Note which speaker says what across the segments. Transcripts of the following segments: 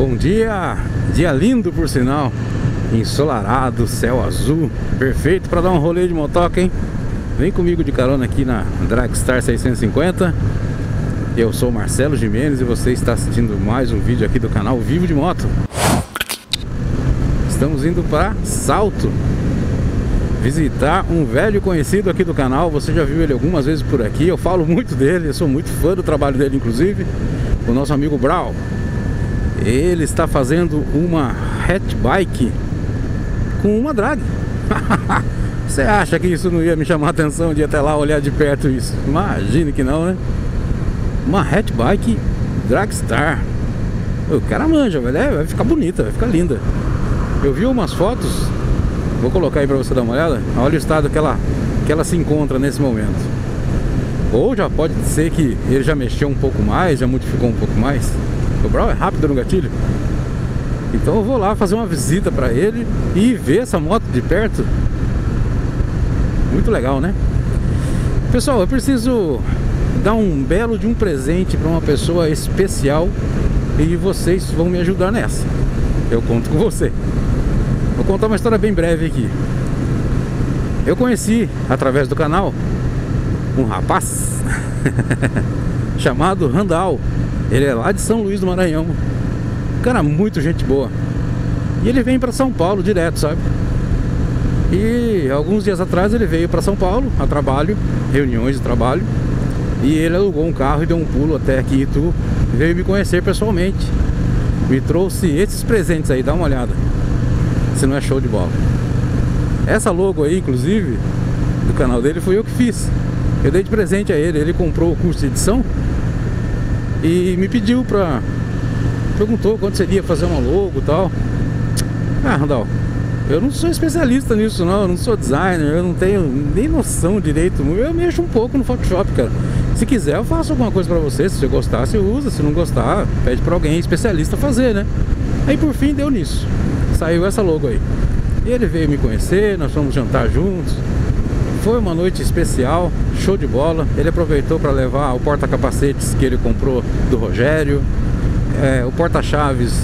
Speaker 1: Bom dia, dia lindo por sinal. Ensolarado, céu azul Perfeito para dar um rolê de motoca, hein? Vem comigo de carona aqui na Dragstar 650 Eu sou Marcelo Jimenez e você está assistindo mais um vídeo aqui do canal Vivo de Moto. Estamos indo para Salto Visitar um velho conhecido aqui do canal. Você já viu ele algumas vezes por aqui. Eu falo muito dele, eu sou muito fã do trabalho dele inclusive. O nosso amigo Brau ele está fazendo uma hatch bike com uma drag. Você acha que isso não ia me chamar a atenção de ir até lá olhar de perto isso? Imagine que não, né? Uma hatch bike Dragstar. O cara manja, velho. É, vai ficar bonita, vai ficar linda. Eu vi umas fotos, vou colocar aí pra você dar uma olhada. Olha o estado que ela, que ela se encontra nesse momento. Ou já pode ser que ele já mexeu um pouco mais, já modificou um pouco mais. O Brau é rápido no gatilho. Então eu vou lá fazer uma visita para ele e ver essa moto de perto. Muito legal, né? Pessoal, eu preciso dar um belo de um presente para uma pessoa especial e vocês vão me ajudar nessa. Eu conto com você. Vou contar uma história bem breve aqui. Eu conheci através do canal um rapaz chamado Randall. Ele é lá de São Luís do Maranhão. Cara, muito gente boa. E ele vem para São Paulo direto, sabe? E alguns dias atrás ele veio para São Paulo a trabalho, reuniões de trabalho. E ele alugou um carro e deu um pulo até aqui Itu. Veio me conhecer pessoalmente. Me trouxe esses presentes aí, dá uma olhada. Se não é show de bola. Essa logo aí, inclusive, do canal dele foi eu que fiz. Eu dei de presente a ele, ele comprou o curso de edição e me pediu pra. Perguntou quanto seria fazer uma logo e tal. Ah, Randall, eu não sou especialista nisso não, eu não sou designer, eu não tenho nem noção direito. Eu mexo um pouco no Photoshop, cara. Se quiser eu faço alguma coisa pra você, se você gostar, você usa, se não gostar, pede pra alguém especialista fazer, né? Aí por fim deu nisso. Saiu essa logo aí. Ele veio me conhecer, nós fomos jantar juntos. Foi uma noite especial, show de bola. Ele aproveitou para levar o porta-capacetes que ele comprou do Rogério, é, o porta-chaves,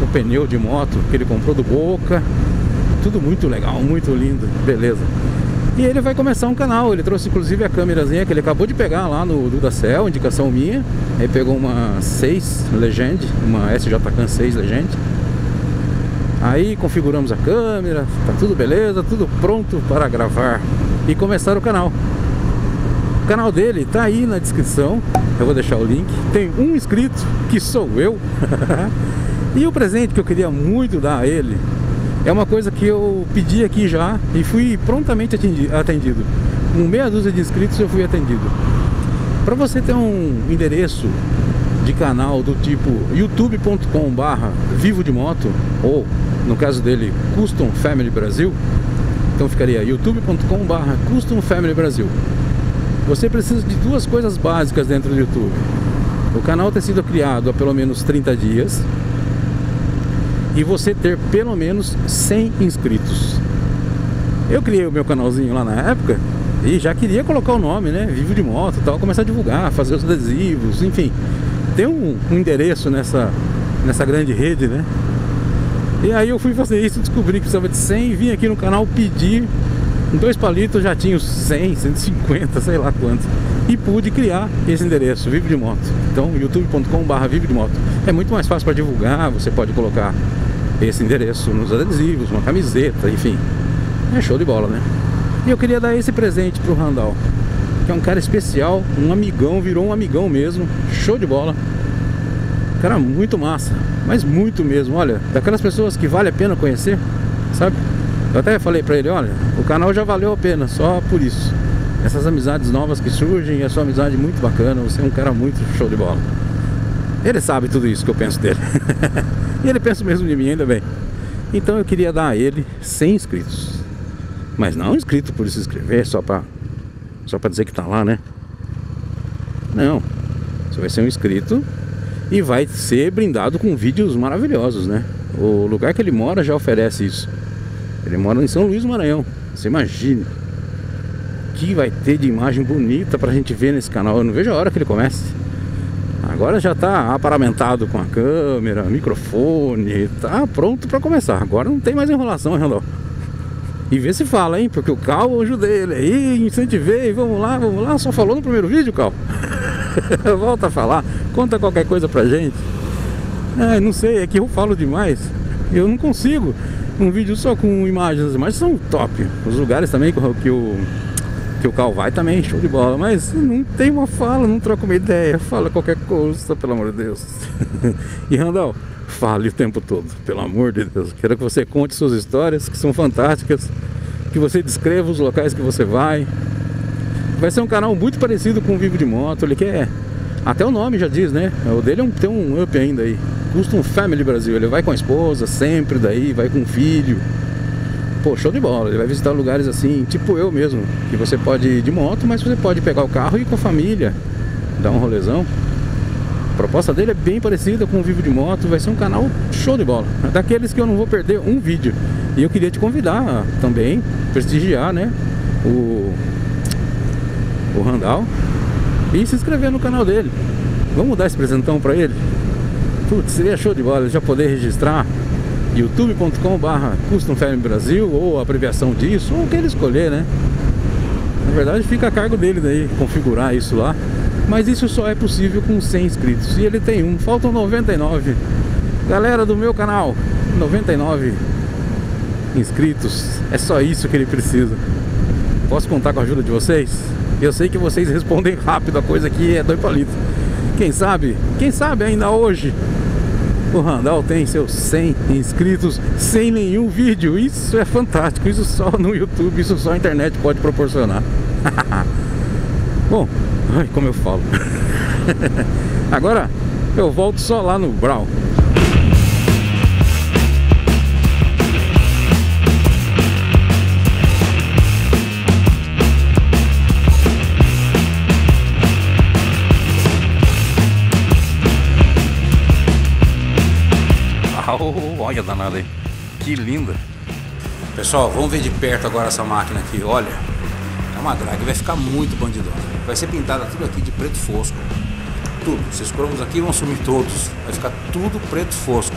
Speaker 1: o pneu de moto que ele comprou do Boca. Tudo muito legal, muito lindo, beleza. E ele vai começar um canal, ele trouxe inclusive a câmerazinha que ele acabou de pegar lá no Dudacell, indicação minha. Aí pegou uma 6 Legend, uma SJCam 6 Legend. Aí configuramos a câmera, tá tudo beleza, tudo pronto para gravar e começar o canal. O canal dele tá aí na descrição, eu vou deixar o link. Tem um inscrito, que sou eu. e o presente que eu queria muito dar a ele é uma coisa que eu pedi aqui já e fui prontamente atendido. Com meia dúzia de inscritos eu fui atendido. Para você ter um endereço de canal do tipo youtube.com barra vivo de moto ou no caso dele Custom Family Brasil então ficaria youtube.com barra Custom Family Brasil Você precisa de duas coisas básicas dentro do YouTube O canal ter sido criado há pelo menos 30 dias E você ter pelo menos 100 inscritos Eu criei o meu canalzinho lá na época E já queria colocar o nome, né? Vivo de moto tal Começar a divulgar, fazer os adesivos, enfim Tem um, um endereço nessa, nessa grande rede, né? E aí eu fui fazer isso, descobri que precisava de 100 e vim aqui no canal pedir dois palitos, já tinha os 100, 150, sei lá quantos. E pude criar esse endereço, Vivo de Moto. Então, youtube.com.br Vivo de Moto. É muito mais fácil para divulgar, você pode colocar esse endereço nos adesivos, uma camiseta, enfim. É show de bola, né? E eu queria dar esse presente pro Randall, que é um cara especial, um amigão, virou um amigão mesmo, show de bola. Cara, muito massa, mas muito mesmo. Olha, daquelas pessoas que vale a pena conhecer, sabe? Eu até falei pra ele: olha, o canal já valeu a pena, só por isso. Essas amizades novas que surgem, a sua amizade muito bacana. Você é um cara muito show de bola. Ele sabe tudo isso que eu penso dele. e ele pensa mesmo de mim, ainda bem. Então eu queria dar a ele 100 inscritos. Mas não inscrito por se inscrever, só pra, só pra dizer que tá lá, né? Não. Você vai ser um inscrito e vai ser brindado com vídeos maravilhosos, né? O lugar que ele mora já oferece isso. Ele mora em São Luís do Maranhão. Você imagine que vai ter de imagem bonita pra gente ver nesse canal. Eu não vejo a hora que ele comece. Agora já tá aparamentado com a câmera, microfone, tá pronto para começar. Agora não tem mais enrolação, Randall. E vê se fala, hein? Porque o Cal eu ajudei ele aí, incentivei, vamos lá, vamos lá. Só falou no primeiro vídeo, Cal. Volta a falar, conta qualquer coisa pra gente. É, não sei, é que eu falo demais. Eu não consigo. Um vídeo só com imagens, as imagens são top. Os lugares também que o, que o Cal vai também, show de bola. Mas não tem uma fala, não troca uma ideia. Fala qualquer coisa, pelo amor de Deus. e Randall, fale o tempo todo, pelo amor de Deus. Quero que você conte suas histórias, que são fantásticas. Que você descreva os locais que você vai. Vai ser um canal muito parecido com o Vivo de Moto. Ele quer. Até o nome já diz, né? O dele é um, tem um up ainda aí. Custom Family Brasil. Ele vai com a esposa sempre daí, vai com o filho. Pô, show de bola. Ele vai visitar lugares assim, tipo eu mesmo. Que você pode ir de moto, mas você pode pegar o carro e ir com a família. Dar um rolezão. A proposta dele é bem parecida com o Vivo de Moto. Vai ser um canal show de bola. Daqueles que eu não vou perder um vídeo. E eu queria te convidar também, prestigiar, né? O, o Randall. E se inscrever no canal dele. Vamos dar esse presentão pra ele? Putz, seria show de bola já poder registrar youtube.com barra Custom Brasil ou a abreviação disso, ou o que ele escolher, né? Na verdade fica a cargo dele daí configurar isso lá. Mas isso só é possível com 100 inscritos. E ele tem um, faltam 99. Galera do meu canal, 99 inscritos. É só isso que ele precisa. Posso contar com a ajuda de vocês? Eu sei que vocês respondem rápido, a coisa aqui é dois palitos. Quem sabe, quem sabe ainda hoje o Randall tem seus 100 inscritos sem nenhum vídeo. Isso é fantástico. Isso só no YouTube, isso só a internet pode proporcionar. Bom, como eu falo. Agora eu volto só lá no Olha danada aí. Que linda. Pessoal, vamos ver de perto agora essa máquina aqui. Olha, é uma drag, vai ficar muito bandidona. Vai ser pintada tudo aqui de preto fosco. Tudo. Esses cromos aqui vão sumir todos. Vai ficar tudo preto fosco.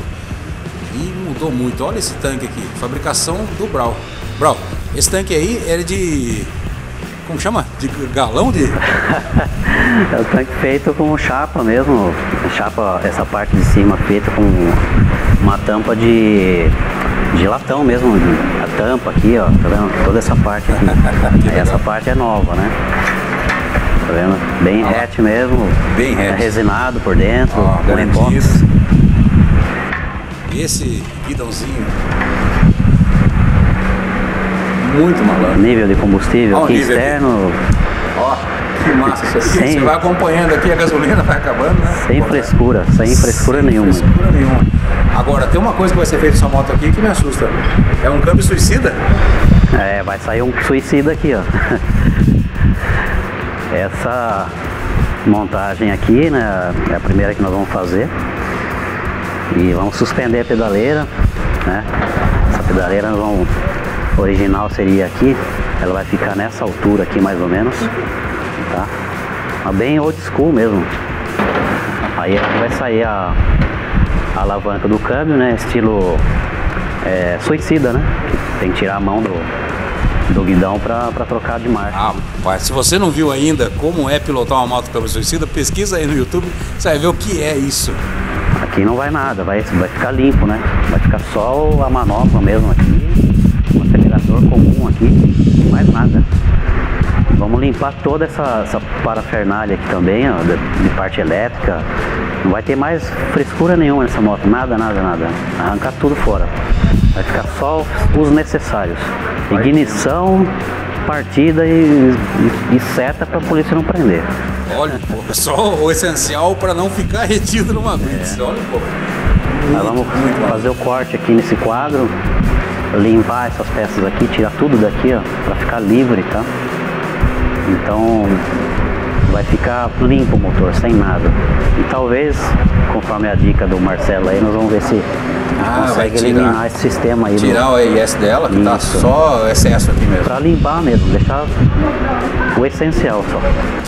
Speaker 1: E mudou muito. Olha esse tanque aqui. Fabricação do Brau. Brau, esse tanque aí era de como chama? De galão de.
Speaker 2: é o tanque feito com chapa mesmo. Chapa, essa parte de cima feita com uma tampa de, de latão mesmo. A tampa aqui, ó, tá vendo? Toda essa parte aqui. essa parte é nova, né? Tá vendo? Bem ah, hatch mesmo.
Speaker 1: Bem hatch. É
Speaker 2: resinado por dentro.
Speaker 1: Ah, com Esse guidãozinho muito malandro.
Speaker 2: Nível de combustível aqui externo.
Speaker 1: Ó, que massa isso aqui. Sem... Você vai acompanhando aqui, a gasolina vai acabando, né?
Speaker 2: Sem frescura, sem frescura sem nenhuma.
Speaker 1: frescura nenhuma. Agora, tem uma coisa que vai ser feita nessa moto aqui que me assusta. É um câmbio suicida?
Speaker 2: É, vai sair um suicida aqui, ó. Essa montagem aqui, né, é a primeira que nós vamos fazer. E vamos suspender a pedaleira, né? Essa pedaleira nós vamos original seria aqui, ela vai ficar nessa altura aqui mais ou menos, tá? Mas bem old school mesmo. Aí aqui vai sair a, a alavanca do câmbio, né? Estilo é, suicida, né? Tem que tirar a mão do, do guidão para trocar de marcha.
Speaker 1: Ah, pai, se você não viu ainda como é pilotar uma moto câmbio suicida, pesquisa aí no YouTube, você vai ver o que é isso.
Speaker 2: Aqui não vai nada, vai, vai ficar limpo, né? Vai ficar só a manopla mesmo aqui acelerador comum aqui, mais nada. Vamos limpar toda essa, essa parafernália aqui também, ó, de, de, parte elétrica. Não vai ter mais frescura nenhuma nessa moto, nada, nada, nada. Arrancar tudo fora. Vai ficar só os necessários. Ignição, partida e, e, e seta para a polícia não prender.
Speaker 1: Olha, pô, só o essencial para não ficar retido numa blitz. É. Olha, pô.
Speaker 2: Nós vamos fazer o corte aqui nesse quadro limpar essas peças aqui, tirar tudo daqui, ó, para ficar livre, tá? Então vai ficar limpo o motor, sem nada. E talvez, conforme a dica do Marcelo aí, nós vamos ver se ah, consegue tirar, eliminar esse sistema aí.
Speaker 1: Tirar do... o EIS dela, que tá Isso. tá só excesso aqui mesmo.
Speaker 2: Pra limpar mesmo, deixar o essencial só.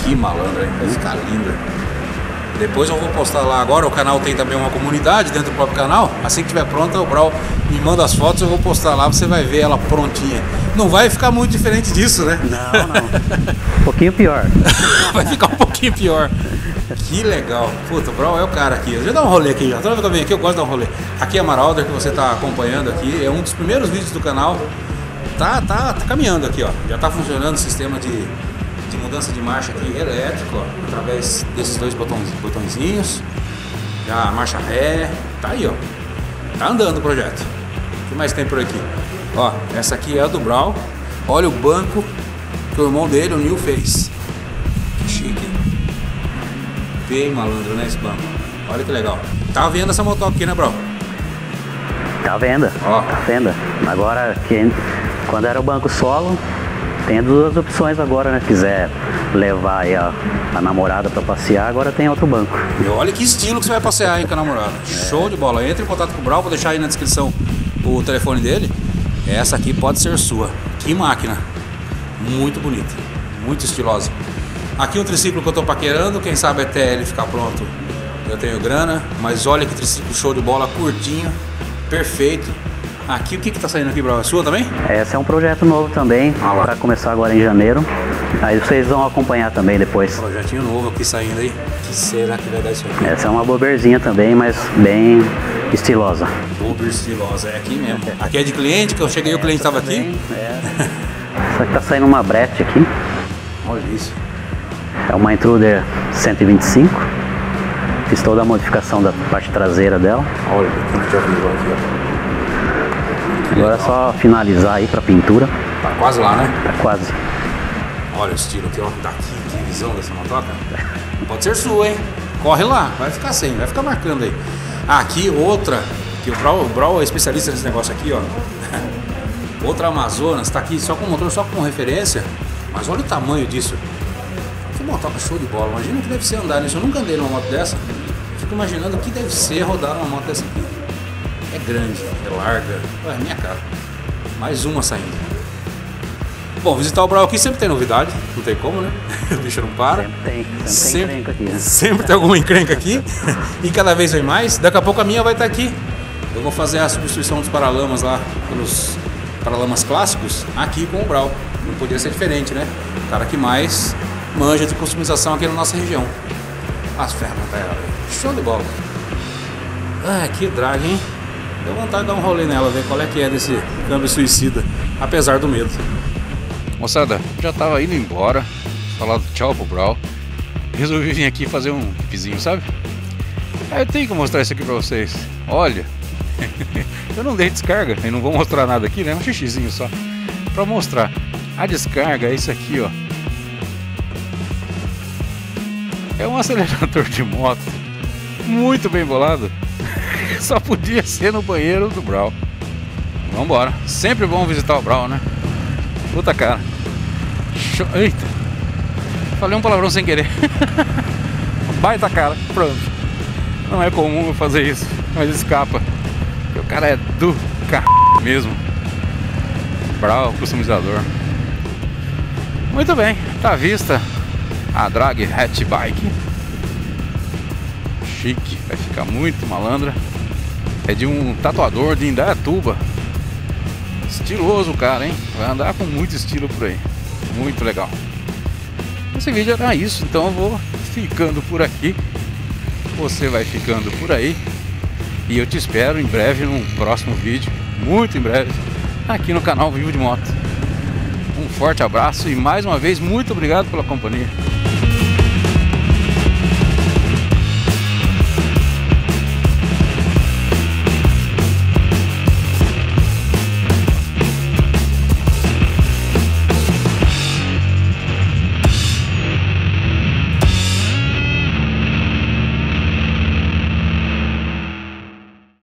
Speaker 1: Que malandro, hein? Vai ficar lindo. Depois eu vou postar lá agora. O canal tem também uma comunidade dentro do próprio canal. Assim que tiver pronta, o Brau me manda as fotos, eu vou postar lá. Você vai ver ela prontinha. Não vai ficar muito diferente disso, né?
Speaker 2: Não, não. um pouquinho pior.
Speaker 1: vai ficar um pouquinho pior. Que legal. Puta, o Brau é o cara aqui. Deixa eu dar um rolê aqui já. Toda vez que eu venho aqui, eu gosto de dar um rolê. Aqui é a Maralder, que você está acompanhando aqui. É um dos primeiros vídeos do canal. Tá, tá, tá caminhando aqui, ó. Já tá funcionando o sistema de mudança de marcha aqui elétrico, ó, através desses dois botões, botõezinhos. Já a marcha ré. Tá aí, ó. Tá andando o projeto. O que mais tem por aqui? Ó, essa aqui é a do Brau. Olha o banco que o irmão dele, o Neil, fez. Que chique. Bem malandro, né, esse banco. Olha que legal. Tá vendo essa moto aqui, né, Brau?
Speaker 2: Tá à venda.
Speaker 1: Ó.
Speaker 2: Tá à venda. Agora, quem, quando era o banco solo, tem duas opções agora, né? Quiser levar a, a namorada para passear, agora tem outro banco.
Speaker 1: E olha que estilo que você vai passear aí com a namorada. Show de bola. Entre em contato com o Brau, vou deixar aí na descrição o telefone dele. Essa aqui pode ser sua. Que máquina. Muito bonita. Muito estilosa. Aqui um triciclo que eu tô paquerando, quem sabe até ele ficar pronto eu tenho grana, mas olha que triciclo show de bola, curtinho, perfeito. Aqui o que que tá saindo aqui, Brau? É sua também?
Speaker 2: Esse é um projeto novo também,
Speaker 1: Ah
Speaker 2: para começar agora em janeiro. Aí vocês vão acompanhar também depois.
Speaker 1: Projetinho novo aqui saindo aí. que será que vai dar isso aqui?
Speaker 2: Essa é uma boberzinha também, mas bem estilosa.
Speaker 1: Uber estilosa, é aqui mesmo. Aqui é de cliente, que eu cheguei o cliente tava aqui.
Speaker 2: É. Só que tá saindo uma brete aqui.
Speaker 1: Olha isso.
Speaker 2: É uma Intruder 125. Fiz toda a modificação da parte traseira dela.
Speaker 1: Olha já virou aqui, ó.
Speaker 2: Agora é só finalizar aí pra pintura.
Speaker 1: Tá quase lá, né?
Speaker 2: Tá quase.
Speaker 1: Olha o estilo aqui, ó. Daqui, que visão dessa motoca. Pode ser sua, hein? Corre lá, vai ficar sem, vai ficar marcando aí. Ah, aqui outra, que o Brau, o Brau é especialista nesse negócio aqui, ó. Outra Amazonas, tá aqui só com motor, só com referência. Mas olha o tamanho disso. Que motoca show de bola. Imagina o que deve ser andar nisso. Eu nunca andei numa moto dessa. Fico imaginando o que deve ser rodar numa moto dessa aqui. É grande, é larga. Ué, minha cara. Mais uma saindo. Bom, visitar o Brau aqui sempre tem novidade. Não tem como, né? O bicho não para.
Speaker 2: Sempre tem, sempre tem encrenca aqui, né?
Speaker 1: Sempre tem alguma encrenca aqui. e cada vez vem mais. Daqui a pouco a minha vai estar aqui. Eu vou fazer a substituição dos paralamas lá pelos paralamas clássicos aqui com o Brau. Não podia ser diferente, né? O cara que mais manja de customização aqui na nossa região. As ferramentas. Show de bola. Ah, que drag, hein? Deu vontade de dar um rolê nela, ver qual é que é desse câmbio suicida. Apesar do medo. Moçada, já tava indo embora. Falado tchau pro Brau. Resolvi vir aqui fazer um pipizinho, sabe? Eu tenho que mostrar isso aqui pra vocês. Olha, eu não dei descarga e não vou mostrar nada aqui, né? Um xixizinho só. Pra mostrar. A descarga é isso aqui, ó. É um acelerador de moto muito bem bolado. Só podia ser no banheiro do Brau. Vambora. Sempre bom visitar o Brau, né? Puta cara. Show. Eita. Falei um palavrão sem querer. Baita cara. Pronto. Não é comum fazer isso, mas escapa. O cara é do c... mesmo. Brau, customizador. Muito bem, tá à vista a drag hatch bike. Chique, vai ficar muito malandra. É de um tatuador de Indaiatuba. Estiloso o cara, hein? Vai andar com muito estilo por aí. Muito legal. Esse vídeo era isso, então eu vou ficando por aqui. Você vai ficando por aí. E eu te espero em breve num próximo vídeo, muito em breve, aqui no canal Vivo de Moto. Um forte abraço e mais uma vez muito obrigado pela companhia.